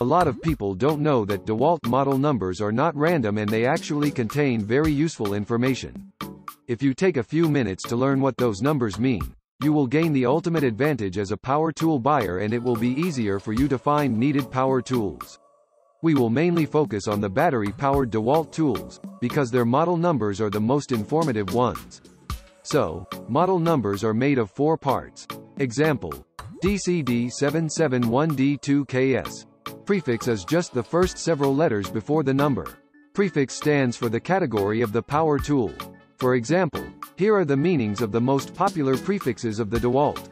A lot of people don't know that DeWalt model numbers are not random and they actually contain very useful information. If you take a few minutes to learn what those numbers mean, you will gain the ultimate advantage as a power tool buyer and it will be easier for you to find needed power tools. We will mainly focus on the battery-powered DeWalt tools, because their model numbers are the most informative ones. So, model numbers are made of four parts. Example. DCD771D2KS. Prefix is just the first several letters before the number. Prefix stands for the category of the power tool. For example, here are the meanings of the most popular prefixes of the DeWalt.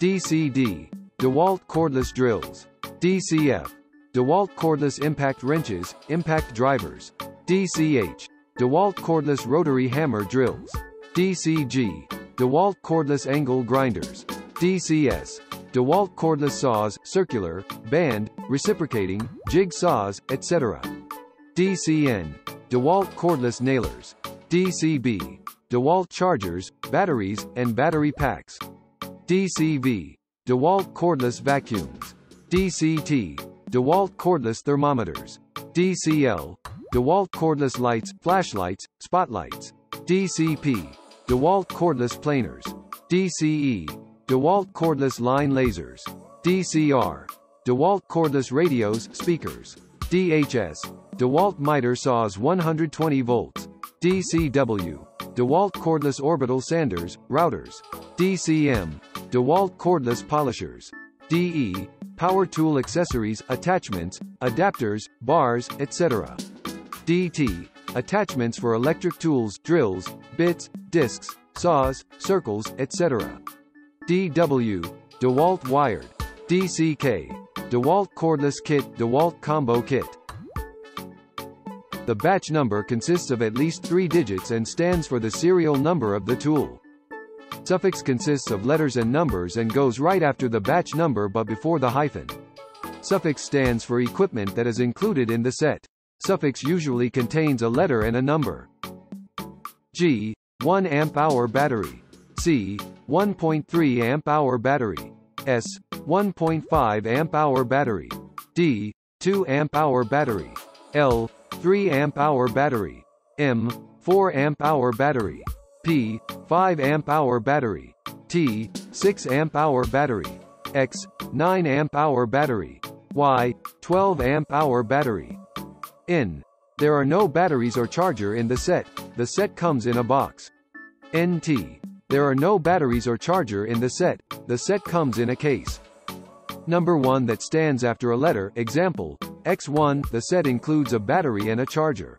DCD. DeWalt cordless drills. DCF. DeWalt cordless impact wrenches, impact drivers. DCH. DeWalt cordless rotary hammer drills. DCG. DeWalt cordless angle grinders. DCS. DeWalt cordless saws, circular, band, reciprocating, jig saws, etc. DCN. DeWalt cordless nailers. DCB. DeWalt chargers, batteries, and battery packs. DCV. DeWalt cordless vacuums. DCT. DeWalt cordless thermometers. DCL. DeWalt cordless lights, flashlights, spotlights. DCP. DeWalt cordless planers. DCE. DeWalt cordless line lasers. DCR. DeWalt cordless radios, speakers. DHS. DeWalt miter saws 120 volts. DCW. DeWalt cordless orbital sanders, routers. DCM. DeWalt cordless polishers. DE. Power tool accessories, attachments, adapters, bars, etc. DT. Attachments for electric tools, drills, bits, discs, saws, circles, etc. DW. DeWalt wired. DCK. DeWalt cordless kit, DeWalt combo kit. The batch number consists of at least three digits and stands for the serial number of the tool. Suffix consists of letters and numbers and goes right after the batch number but before the hyphen. Suffix stands for equipment that is included in the set. Suffix usually contains a letter and a number. G. 1 amp hour battery. C. 1.3 amp hour battery. S. 1.5 amp hour battery. D. 2 amp hour battery. L. 3 amp hour battery. M. 4 amp hour battery. P. 5 amp hour battery. T. 6 amp hour battery. X. 9 amp hour battery. Y. 12 amp hour battery. N. There are no batteries or charger in the set. The set comes in a box. NT. There are no batteries or charger in the set. The set comes in a case. Number 1 that stands after a letter, example, X1, the set includes a battery and a charger.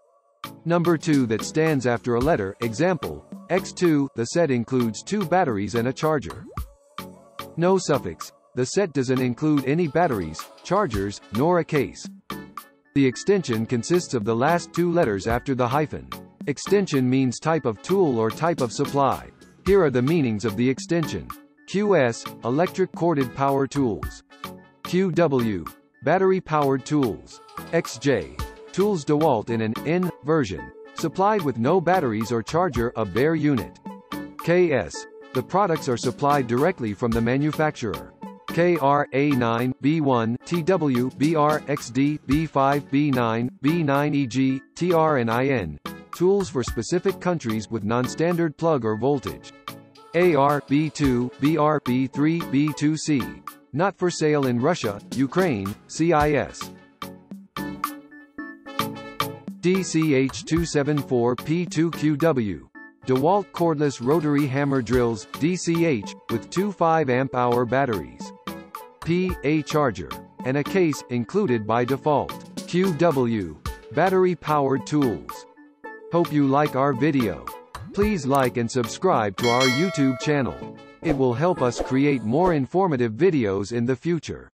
Number 2 that stands after a letter, example, X2, the set includes two batteries and a charger. No suffix. The set doesn't include any batteries, chargers, nor a case. The extension consists of the last two letters after the hyphen. Extension means type of tool or type of supply. Here are the meanings of the extension. QS, electric corded power tools. QW, battery powered tools. XJ, tools DeWalt in an N version, supplied with no batteries or charger, a bare unit. KS, the products are supplied directly from the manufacturer. KR, A9, B1, TW, BR, XD, B5, B9, B9 EG, TR and IN. Tools for specific countries with non-standard plug or voltage. AR, B2, BR, B3, B2C. Not for sale in Russia, Ukraine, CIS. DCH274P2QW. DeWalt cordless rotary hammer drills, DCH, with two 5 amp hour batteries. P, a charger, and a case, included by default. QW. Battery powered tools. Hope you like our video. Please like and subscribe to our YouTube channel. It will help us create more informative videos in the future.